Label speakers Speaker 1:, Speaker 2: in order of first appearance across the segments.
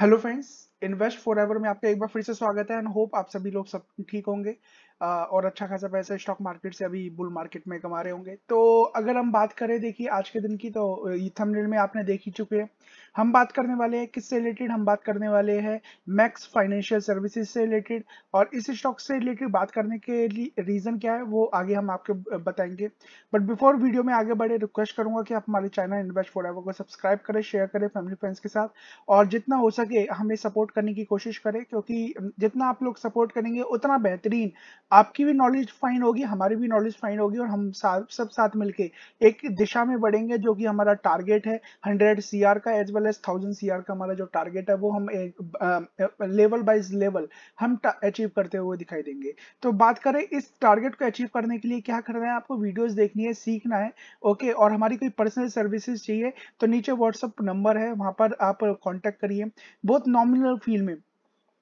Speaker 1: Hello friends invest for ever में आपका एक बार फिर से स्वागत है एंड होप आप सभी लोग सब ठीक होंगे। और अच्छा खासा पैसा स्टॉक मार्केट से अभी बुल मार्केट में कमा रहे होंगे। तो अगर हम बात करें, देखिए, आज के दिन की तो थंबनेल में आपने देख ही चुके हैं। हम बात करने वाले हैं, किससे रिलेटेड हम बात करने वाले हैं मैक्स फाइनेंशियल सर्विसेज़ से रिलेटेड और इस स्टॉक से रिलेटेड बात करने के लिए रीजन क्या है, वो आगे हम आपको बताएँगे। बट बिफोर वीडियो में आगे बढ़े रिक्वेस्ट करूँगा कि आप हमारे चैनल इन्वेस्ट फॉर को सब्सक्राइब करें शेयर करें फैमिली फ्रेंड्स के साथ। और जितना हो सके, हमें सपोर्ट करने की कोशिश करें क्योंकि जितना आप लोग सपोर्ट करेंगे उतना बेहतरीन आपकी भी नॉलेज फाइन होगी हमारी भी नॉलेज फाइन होगी और हम सा, सब साथ मिलके एक दिशा में बढ़ेंगे जो कि हमारा टारगेट है हंड्रेड सी का as well as thousand C का हमारा जो टारगेट है वो हम एक लेवल बाइज लेवल हम अचीव करते हुए दिखाई देंगे। तो बात करें इस टारगेट को अचीव करने के लिए क्या करना है आपको वीडियोस देखनी है सीखना है ओके और हमारी कोई पर्सनल सर्विसेज़ चाहिए तो नीचे व्हाट्सअप नंबर है वहाँ पर आप कॉन्टेक्ट करिए। बहुत नॉमिनल फ़ील्ड में।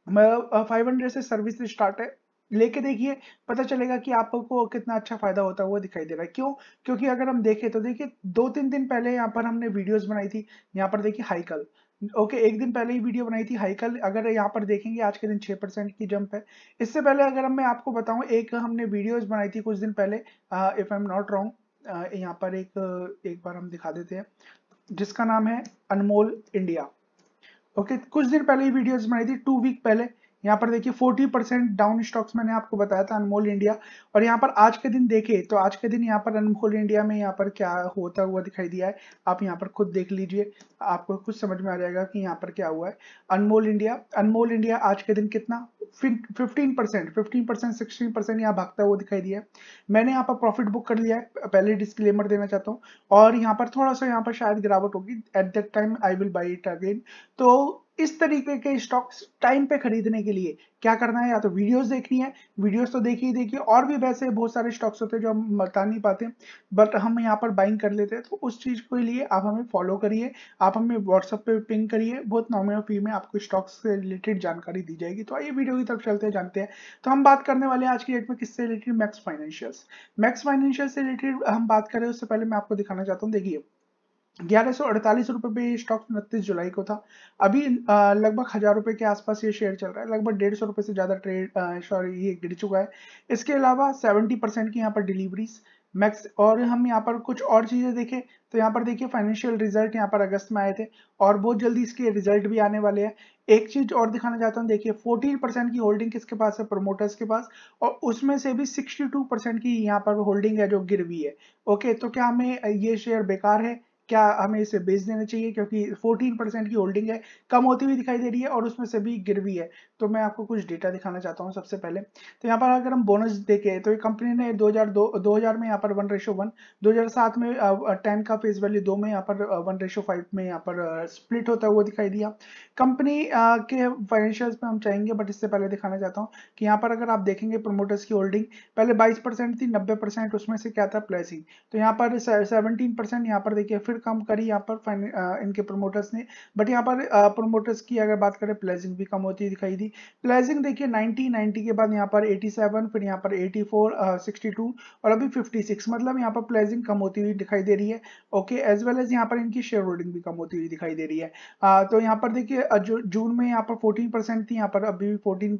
Speaker 1: फाइव हंड्रेड से सर्विस स्टार्ट है। लेके देखिए, पता चलेगा कि आपको कितना अच्छा फ़ायदा होता है, वो दिखाई दे रहा है। क्यों? क्योंकि अगर हम देखें तो देखिए दो तीन दिन पहले यहाँ पर हमने वीडियोस बनाई थी, यहाँ पर देखिए हाईकल ओके, एक दिन पहले ही वीडियो बनाई थी हाईकल अगर यहाँ पर देखेंगे, आज के दिन छह परसेंट की जंप है। इससे पहले अगर मैं आपको बताऊँ, एक हमने वीडियोस बनाई थी कुछ दिन पहले if I am not wrong यहाँ पर एक एक बार हम दिखा देते हैं, जिसका नाम है अनमोल इंडिया। ओके कुछ दिन पहले ही वीडियोस बनाई थी टू वीक पहले। यहाँ पर देखिए 40 परसेंट डाउन स्टॉक्स मैंने आपको बताया था, अनमोल इंडिया और यहाँ पर आज के दिन देखे तो आज के दिन यहाँ पर अनमोल इंडिया में यहाँ पर क्या होता हुआ दिखाई दिया है, आप यहाँ पर खुद देख लीजिए। आपको खुद समझ में आ जाएगा कि यहाँ पर क्या हुआ है। अनमोल इंडिया अनमोल इंडिया आज के दिन कितना fifteen percent fifteen percent sixteen percent यहाँ भागता हुआ दिखाई दिया है। मैंने यहाँ पर प्रॉफिट बुक कर लिया है। पहले डिस्क्लेमर देना चाहता हूँ। और यहाँ पर थोड़ा सा यहाँ पर शायद गिरावट होगी। At that time I will buy it again तो इस तरीके के स्टॉक्स टाइम पे खरीदने के लिए क्या करना है? या तो वीडियोस देखनी है। वीडियोस तो देखिए देखिए। और भी वैसे बहुत सारे स्टॉक्स होते हैं जो हम बता नहीं पाते। बट हम यहाँ पर बाइंग कर लेते हैं। तो उस चीज़ के लिए आप हमें फॉलो करिए। आप हमें व्हाट्सएप पे पिंग करिए। बहुत नॉमिनल फ़ी में आपको स्टॉक्स से रिलेटेड जानकारी दी जाएगी। तो आइए वीडियो की तरफ़ चलते हैं, जानते हैं। तो हम बात करने वाले हैं आज की डेट में किससे related Max financials Max financial से रिलेटेड हम बात करें उससे पहले मैं आपको दिखाना चाहता हूँ। देखिए, ग्यारह रुपए पे ये स्टॉक उनतीस जुलाई को था। अभी लगभग हज़ार रुपए के आसपास ये शेयर चल रहा है। लगभग डेढ़ सौ रुपए से ज़्यादा ट्रेड सॉरी ये गिर चुका है। इसके अलावा सेवेंटी परसेंट की यहाँ पर डिलीवरीज मैक्स और हम यहाँ पर कुछ और चीज़ें देखें तो यहाँ पर देखिए फाइनेंशियल रिज़ल्ट यहाँ पर अगस्त में आए थे और बहुत जल्दी इसके रिज़ल्ट भी आने वाले हैं। एक चीज़ और दिखाना चाहता हूँ, देखिए 14 परसेंट की होल्डिंग किसके पास है? प्रोमोटर्स के पास और उसमें से भी 62 परसेंट की यहाँ पर होल्डिंग है जो गिरवी है। ओके तो क्या हमें ये शेयर बेकार है? क्या हमें इसे बेच देना चाहिए? क्योंकि 14 परसेंट की होल्डिंग है, कम होती हुई दिखाई दे रही है और उसमें से भी गिर भी है। तो मैं आपको कुछ डेटा दिखाना चाहता हूँ सबसे पहले। तो यहाँ पर अगर हम बोनस देखें तो कंपनी ने 2002 2000 में यहाँ पर वन रेशो वन दो हज़ार सात में टेन का फेस वैल्यू दो में यहाँ पर वन रेशो फाइव में यहाँ पर स्प्लिट होता हुआ दिखाई दिया। कंपनी के फाइनेंशियल्स में हम चाहेंगे बट इससे पहले दिखाना चाहता हूँ कि यहाँ पर अगर आप देखेंगे प्रोमोटर्स की होल्डिंग पहले बाईस थी, नब्बे उसमें से क्या था? प्लेसिंग तो यहाँ पर सेवनटीन यहाँ पर देखिए, फिर कम करी यहाँ पर इनके प्रोमोटर्स ने। बट यहाँ पर प्रोमोटर्स की अगर बात करें प्लेजिंग भी कम होती दिखाई दी। प्लेजिंग देखिए 90 90 के बाद यहाँ पर 87 फिर यहाँ पर 84 62 और अभी 56 मतलब यहाँ पर प्लेजिंग कम होती हुई दिखाई दे रही है। ओके एज वेल एज यहाँ पर इनकी शेयर होल्डिंग भी कम होती हुई दिखाई दे रही है। आ, तो यहाँ पर देखिए जून में यहाँ पर फोर्टीन थी यहाँ पर अभी भी फोर्टीन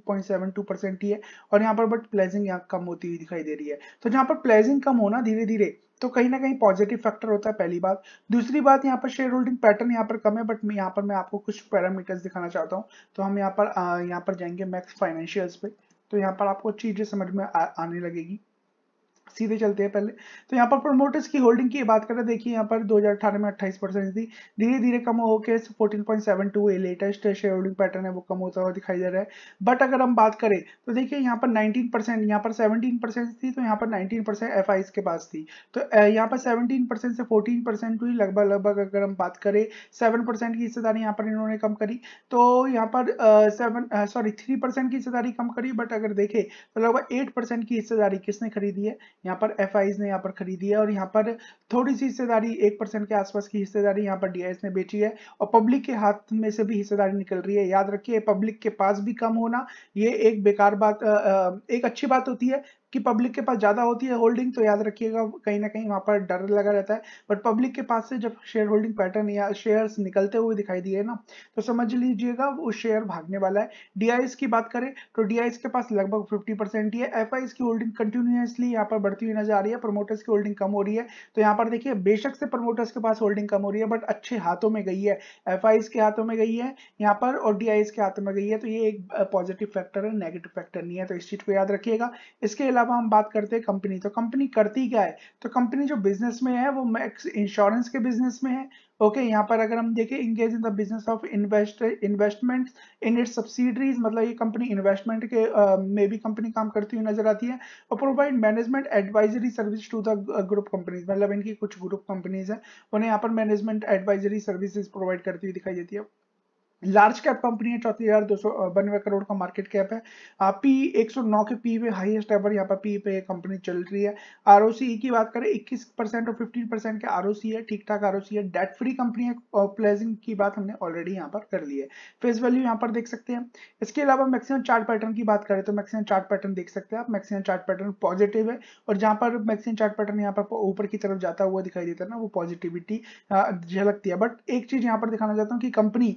Speaker 1: ही है। और यहाँ पर बट प्लेजिंग यहाँ कम होती हुई दिखाई दे रही है। तो जहाँ पर प्लेजिंग कम होना धीरे धीरे तो कहीं ना कहीं पॉजिटिव फैक्टर होता है पहली बात। दूसरी बात यहाँ पर शेयर होल्डिंग पैटर्न यहाँ पर कम है बट मैं यहाँ पर मैं आपको कुछ पैरामीटर्स दिखाना चाहता हूँ। तो हम यहाँ पर यहाँ पर जाएँगे मैक्स फाइनेंशियल्स पे। तो यहाँ पर आपको चीज़ें समझ में आ, आने लगेगी। सीधे चलते हैं पहले। तो यहाँ पर प्रोमोटर्स की होल्डिंग की बात करें, देखिए यहाँ पर 2018 में 28 परसेंट थी। धीरे धीरे कम होकर 14.72 a latest share holding pattern है, वो कम होता हुआ दिखाई दे रहा है। बट अगर हम बात करें तो देखिए यहाँ पर 19 परसेंट, यहाँ पर 17 परसेंट थी तो यहाँ पर 19 परसेंट एफ़ के पास थी। तो यहाँ पर 17 परसेंट से 14 परसेंट हुई लगभग लगभग अगर हम बात करें सेवन परसेंट की हिस्सेदारी यहाँ पर इन्होंने कम करी। तो यहाँ पर सेवन सॉरी थ्री परसेंट की हिस्सेदारी कम करी बट अगर देखे तो लगभग एट परसेंट की हिस्सेदारी किसने खरीदी है? यहाँ पर एफ़ ने यहाँ पर खरीदी है और यहाँ पर थोड़ी सी हिस्सेदारी एक परसेंट के आसपास की हिस्सेदारी यहाँ पर डीआईएस ने बेची है और पब्लिक के हाथ में से भी हिस्सेदारी निकल रही है। याद रखिए पब्लिक के पास भी कम होना, ये एक बेकार बात एक अच्छी बात होती है कि पब्लिक के पास ज़्यादा होती है होल्डिंग तो याद रखिएगा, कहीं ना कहीं वहाँ पर डर लगा रहता है। बट पब्लिक के पास से जब शेयर होल्डिंग पैटर्न या शेयर्स निकलते हुए दिखाई दिए ना तो समझ लीजिएगा वो शेयर भागने वाला है। डीआईएस की बात करें तो डीआईएस के पास लगभग फिफ्टी परसेंट ही है। एफआईएस की होल्डिंग कंटिन्यूसली यहाँ पर बढ़ती हुई नज़र आ रही है। प्रमोटर्स की होल्डिंग कम हो रही है। तो यहाँ पर देखिए, बेशक से प्रमोटर्स के पास होल्डिंग कम हो रही है बट अच्छे हाथों में गई है। एफ़ के हाथों में गई है यहाँ पर और डी के हाथों में गई है। तो ये एक पॉजिटिव फैक्टर है नेगेटिव फैक्टर नहीं है। तो इस चीज़ को याद रखिएगा। इसके अलावा हम बात करते हैं कंपनी तो कंपनी करती क्या है? तो कंपनी जो बिज़नेस में है वो मैक्स इंश्योरेंस के बिज़नेस में है। ओके okay, यहाँ पर अगर हम देखें engage in the business of invest investment in its subsidiaries मतलब ये कंपनी इन्वेस्टमेंट के में भी कंपनी काम करती हुई नज़र आती है। और provide management advisory service to the group companies मतलब इनकी कुछ ग्रुप कंपनीज़ है उन्हें यहाँ पर मैनेजमेंट एडवाइजरी सर्विसेज़ प्रोवाइड करती हुई दिखाई देती है। लार्ज कैप कंपनी है, चौथी हज़ार दो सौ बानवे करोड़ का मार्केट कैप है। पी एक सौ नौ के पी पे हाईएस्ट एवर यहाँ पर पी पे कंपनी चल रही है। आर की बात करें 21 परसेंट और 15 परसेंट के आर है ठीक ठाक आर है डेट फ्री कंपनी है प्लेजिंग की बात हमने ऑलरेडी यहाँ पर कर ली है। फेस वैल्यू यहाँ पर देख सकते हैं। इसके अलावा मैक्सिमम चार्ट पैटर्न की बात करें तो मैक्सिमम चार्ट पैटर्न देख सकते हैं आप। मैक्सिमम चार्ट पैटर्न पॉजिटिव है और जहाँ पर मैक्सिमम चार्ट पैटर्न यहाँ पर ऊपर की तरफ़ जाता हुआ दिखाई देता है ना, वो पॉजिटिविटी झलकती है। बट एक चीज़ यहाँ पर दिखाना चाहता हूँ कि कंपनी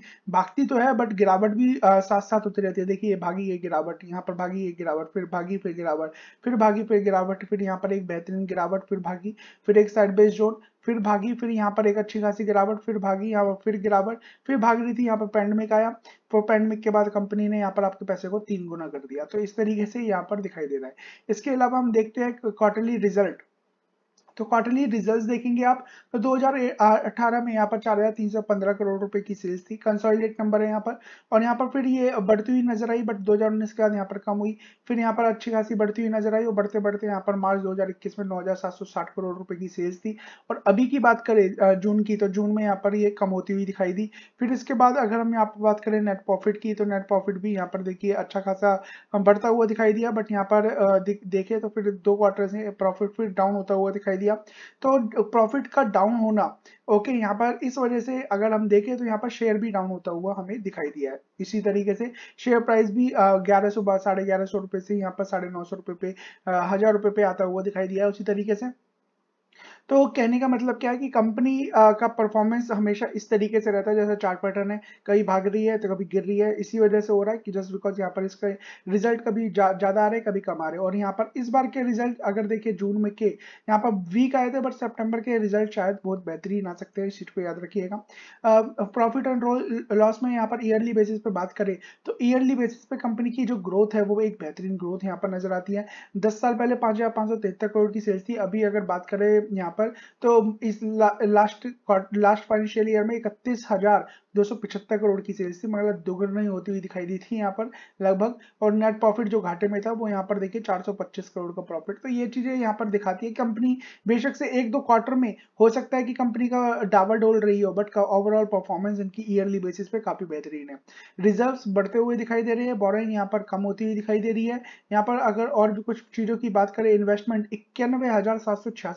Speaker 1: भागती तो है बट गिरावट भी आ, साथ साथ होती रहती है। देखिए ये भागी ये गिरावट यहाँ पर भागी ये गिरावट फिर भागी फिर गिरावट फिर भागी फिर गिरावट फिर यहाँ पर एक बेहतरीन गिरावट फिर भागी फिर एक साइड बेस जोन फिर भागी फिर यहाँ पर एक अच्छी खासी गिरावट फिर भागी यहाँ पर फिर गिरावट फिर भाग रही थी यहाँ पर पैंडमिक आया तो पैंडमिक के बाद कंपनी ने यहाँ पर आपके पैसे को तीन गुना कर दिया। तो इस तरीके से यहाँ पर दिखाई दे रहा है। इसके अलावा हम देखते हैं क्वार्टरली रिज़ल्ट तो क्वार्टरली रिजल्ट्स देखेंगे आप। तो 2018 में यहाँ पर 4,315 करोड़ रुपए की सेल्स थी। कंसोलिडेट नंबर है यहाँ पर। और यहाँ पर फिर ये बढ़ती हुई नज़र आई बट 2019 के बाद यहाँ पर कम हुई। फिर यहाँ पर अच्छी खासी बढ़ती हुई नज़र आई और बढ़ते बढ़ते यहाँ पर मार्च 2021 में 9,760 करोड़ रुपए की सेल्स थी। और अभी की बात करें जून की तो जून में यहाँ पर ये कम होती हुई दिखाई दी। फिर इसके बाद अगर हम यहाँ पर बात करें नेट प्रॉफिट की तो नेट प्रॉफिट भी यहाँ पर देखिए अच्छा खासा बढ़ता हुआ दिखाई दिया। बट यहाँ पर देखे तो फिर दो क्वार्टर से प्रॉफिट फिर डाउन होता हुआ दिखाई दिया। तो प्रॉफिट का डाउन होना ओके यहाँ पर इस वजह से अगर हम देखें तो यहाँ पर शेयर भी डाउन होता हुआ हमें दिखाई दिया है। इसी तरीके से शेयर प्राइस भी ग्यारह सौ साढ़े ग्यारह सौ रुपए से यहाँ पर साढ़े नौ सौ रुपए पे हज़ार रुपए पे आता हुआ दिखाई दिया है। उसी तरीके से तो कहने का मतलब क्या है कि कंपनी का परफॉर्मेंस हमेशा इस तरीके से रहता है, जैसे चार्ट पैटर्न है कभी भाग रही है तो कभी गिर रही है, इसी वजह से हो रहा है कि जस्ट बिकॉज़ यहाँ पर इसका रिज़ल्ट कभी ज़्यादा आ रहे हैं, कभी कम आ रहे और यहाँ पर इस बार के रिज़ल्ट अगर देखिए जून में के, यहाँ पर वीक आए थे बट सेप्टेम्बर के रिज़ल्ट शायद बहुत बेहतरीन आ सकते हैं, इस चीज़ को याद रखिएगा। प्रॉफिट एंड रोल लॉस में यहाँ पर ईयरली बेसिस पे बात करें तो ईयरली बेसिस पे कंपनी की जो ग्रोथ है, वो एक बेहतरीन ग्रोथ यहाँ पर नज़र आती है। दस साल पहले पाँच हज़ार पाँच सौ तिहत्तर करोड़ की सेल्स थी, अभी अगर बात करें यहाँ पर। तो इस ला, लास्ट लास्ट फाइनेंशियल ईयर में इकतीस हज़ार 275 करोड़ की सेल्स थी मतलब दोगुनी होती हुई दिखाई दी थी यहाँ पर लगभग, और नेट प्रॉफिट जो घाटे में था, वो यहाँ पर देखिए 425 करोड़ का प्रॉफिट तो ये चीज़ें यहाँ पर दिखाती है कंपनी बेशक से एक दो क्वार्टर में हो सकता है कि कंपनी का डावर डोल रही हो बट ओवरऑल परफॉर्मेंस इनकी ईयरली बेसिस पे काफ़ी बेहतरीन है। रिज़र्व बढ़ते हुए दिखाई दे रही है बोरिंग यहाँ पर कम होती हुई दिखाई दे रही है। यहाँ पर अगर और भी कुछ चीज़ों की बात करें इन्वेस्टमेंट इक्यानवे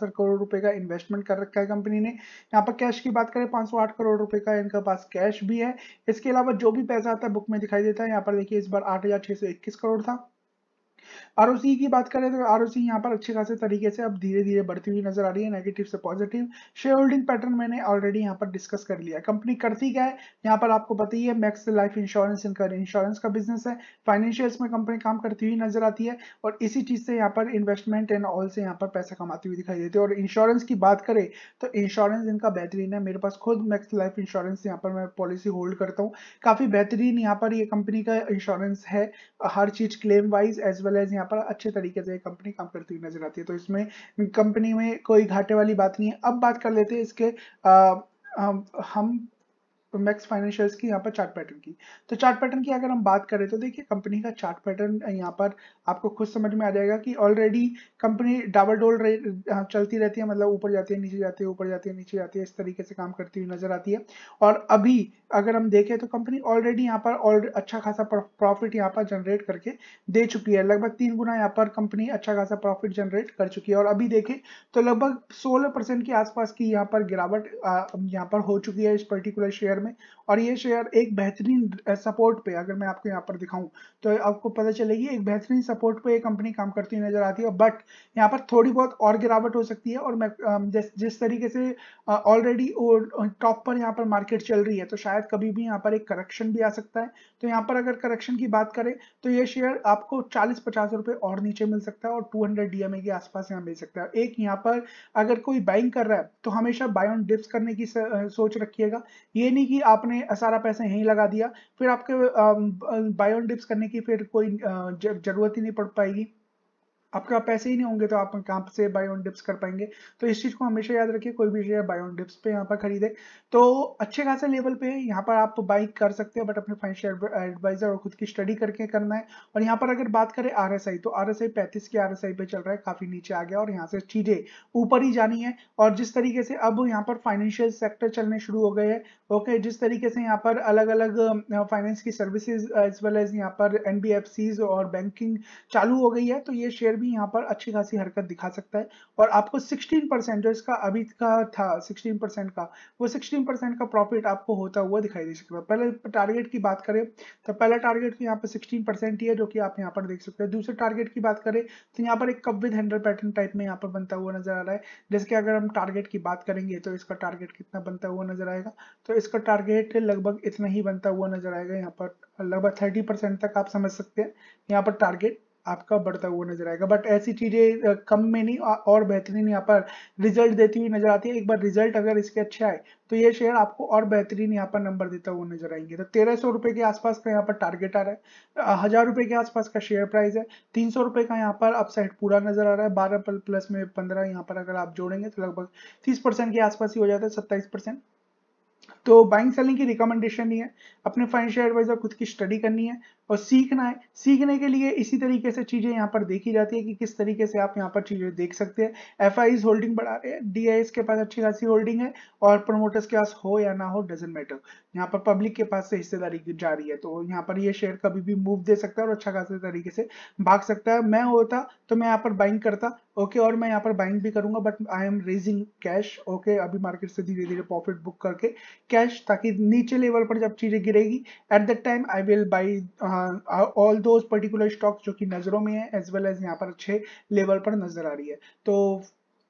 Speaker 1: करोड़ रुपए का इन्वेस्टमेंट कर रखा है कंपनी ने। यहाँ पर कैश की बात करें, पाँच करोड़ रुपए का इनका पास कैश भी है। इसके अलावा जो भी पैसा आता है बुक में दिखाई देता है। यहाँ पर देखिए, इस बार आठ हज़ार छह सौ इक्कीस करोड़ था। आर की बात करें तो आर यहाँ पर अच्छे खासे तरीके से अब धीरे धीरे बढ़ती हुई नज़र आ रही है नेगेटिव से पॉजिटिव शेयर होल्डिंग पैटर्न मैंने ऑलरेडी यहाँ पर डिस्कस कर लिया कंपनी करती क्या है? यहाँ पर आपको पता ही है मैक्स लाइफ इंश्योरेंस इनका इंश्योरेंस का बिज़नेस है। फाइनेंशियल्स में कंपनी काम करती हुई नज़र आती है और इसी चीज़ से यहाँ पर इन्वेस्टमेंट एंड ऑल से यहाँ पर पैसा कमाती हुई दिखाई देती है। और इंश्योरेंस की बात करें तो इंश्योरेंस इनका बेहतरीन है। मेरे पास खुद मैक्स लाइफ इंश्योरेंस यहाँ पर मैं पॉलिसी होल्ड करता हूँ। काफ़ी बेहतरीन यहाँ पर ये कंपनी का इंश्योरेंस है। हर चीज़ claim wise as well as यहाँ पर अच्छे तरीके से कंपनी काम करती हुई नज़र आती है। तो इसमें कंपनी में कोई घाटे वाली बात नहीं है। अब बात कर लेते हैं इसके आ, हम मैक्स फाइनेंशियल्स की, यहाँ पर चार्ट पैटर्न की। तो चार्ट पैटर्न की अगर हम बात करें तो देखिए कंपनी का चार्ट पैटर्न यहाँ पर आपको खुद समझ में आ जाएगा कि ऑलरेडी कंपनी डबल डोल चलती रहती है मतलब ऊपर जाती है, नीचे जाती है, ऊपर जाती है, नीचे जाती है, इस तरीके से काम करती हुई नज़र आती है। और अभी अगर हम देखें तो कंपनी ऑलरेडी यहाँ पर अच्छा खासा प्रॉफिट यहाँ पर जनरेट करके दे चुकी है। लगभग तीन गुना यहाँ पर कंपनी अच्छा खासा प्रॉफिट जनरेट कर चुकी है। और अभी देखें तो लगभग सोलह परसेंट के आसपास की यहाँ पर गिरावट यहाँ पर हो चुकी है इस पर्टिकुलर शेयर शेयर में। और ये शेयर एक बेहतरीन सपोर्ट पे, अगर मैं आपको यहाँ पर दिखाऊँ तो आपको पता चलेगी, एक बेहतरीन सपोर्ट पे ये कंपनी काम करती नज़र आती है। बट यहाँ पर थोड़ी बहुत और गिरावट हो सकती है, और मैं जिस जिस तरीके से ऑलरेडी टॉप पर यहाँ पर मार्केट चल रही है तो शायद कभी भी यहाँ पर एक करेक्शन भी आ सकता है। तो यहाँ पर अगर करेक्शन की बात करें तो ये शेयर आपको 40-50 रुपए और नीचे मिल सकता है, और 200 डीएमए के आसपास यहाँ मिल सकता है। एक यहाँ पर अगर कोई बाइंग कर रहा है तो हमेशा बाय ऑन डिप्स करने की सोच रखिएगा। ये नहीं कि आपने सारा पैसा यहीं लगा दिया। फिर आपके बाय ऑन डिप्स करने की फिर कोई ज़रूरत ही नहीं पड़ पाएगी। आपके पास पैसे ही नहीं होंगे तो आप कहाँ से बाय ऑन डिप्स कर पाएँगे। तो इस चीज़ को हमेशा याद रखिए, कोई भी शेयर बाय ऑन डिप्स पे यहाँ पर खरीदे। तो अच्छे खासे लेवल पे यहाँ पर आप बाई कर सकते हैं बट अपने फाइनेंशियल एडवाइजर और खुद की स्टडी करके करना है। और यहाँ पर अगर बात करें आरएसआई तो आर एस के आर पे चल रहा है, काफ़ी नीचे आ गया और यहाँ से चीज़ें ऊपर ही जानी है। और जिस तरीके से अब यहाँ पर फाइनेंशियल सेक्टर चलने शुरू हो गए हैं ओके जिस तरीके से यहाँ पर अलग अलग फाइनेंस की सर्विसेज़ एज वेल एज यहाँ पर एनबीएफसीज और बैंकिंग चालू हो गई है तो ये शेयर भी यहाँ पर अच्छी खासी हरकत दिखा सकता है। और आपको 16 परसेंट जो इसका अभी का था 16 परसेंट का, वो 16 परसेंट का प्रॉफिट आपको होता हुआ दिखाई दे सकता है। पहले टारगेट की बात करें तो पहला टारगेट तो यहाँ पर सिक्सटीन परसेंट ही है, जो कि आप यहाँ पर देख सकते हैं। दूसरे टारगेट की बात करें तो यहाँ पर एक cup with handle pattern type में यहाँ पर बनता हुआ नज़र आ रहा है। जैसे अगर हम टारगेट की बात करेंगे तो इसका टारगेट कितना बनता हुआ नज़र आएगा? तो इसका टारगेट लगभग इतना ही बनता हुआ नज़र आएगा यहाँ पर, लगभग थर्टी परसेंट तक आप समझ सकते हैं। यहाँ पर टारगेट आपका बढ़ता हुआ नज़र आएगा। बट ऐसी चीज़ें कम में नहीं और बेहतरीन यहाँ पर रिज़ल्ट देती हुई नज़र आती है। एक बार रिज़ल्ट अगर इसके अच्छे आए तो ये शेयर आपको और बेहतरीन यहाँ पर नंबर देता हुआ नज़र आएँगे। तो तेरह सौ रुपए के आसपास का यहाँ पर टारगेट आ रहा है। हज़ार रुपए के आसपास का शेयर प्राइस है। तीन सौ रुपए का यहाँ पर अपसाइड पूरा नज़र आ रहा है। बारह प्लस में पंद्रह यहाँ पर अगर आप जोड़ेंगे तो लगभग तीस के आसपास ही हो जाता है, सत्ताईस तो बाइंग सेलिंग की रिकमेंडेशन नहीं है। अपने फाइनेंशियल एडवाइजर खुद की स्टडी करनी है। और सीखना है। सीखने के लिए इसी तरीके से चीज़ें यहाँ पर देखी जाती है कि किस तरीके से आप यहाँ पर चीज़ें देख सकते हैं। एफ़ आई होल्डिंग बढ़ा रहे हैं। डी के पास अच्छी खासी होल्डिंग है और प्रमोटर्स के पास हो या ना हो डजेंट मैटर यहाँ पर पब्लिक के पास से हिस्सेदारी जा रही है तो यहाँ पर ये शेयर कभी भी मूव दे सकता है और अच्छा खासे तरीके से भाग सकता है। मैं होता तो मैं यहाँ पर बाइंग करता ओके और मैं यहाँ पर बाइंग भी करूँगा but I am raising cash okay अभी मार्केट से धीरे धीरे प्रॉफिट बुक करके कैश ताकि नीचे लेवल पर जब चीज़ें गिरेगी at that time I will buy all those particular stocks जो कि नज़रों में है एज वेल एज यहाँ पर अच्छे लेवल पर नज़र आ रही है। तो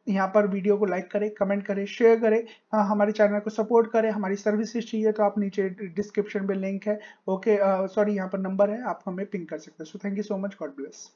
Speaker 1: यहाँ पर वीडियो को लाइक करें कमेंट करें शेयर करें। हाँ, हमारे चैनल को सपोर्ट करें। हमारी सर्विसेज़ चाहिए तो आप नीचे डिस्क्रिप्शन में लिंक है। ओके सॉरी यहाँ पर नंबर है आप हमें पिंक कर सकते हैं। So thank you so much God bless